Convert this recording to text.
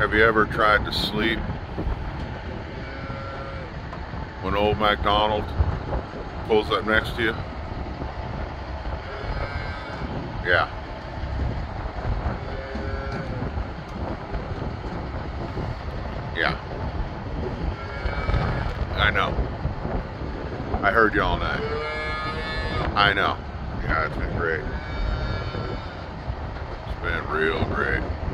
Have you ever tried to sleep when old MacDonald pulls up next to you? Yeah. Yeah. I know. I heard you all night. I know. Yeah, it's been great. It's been real great.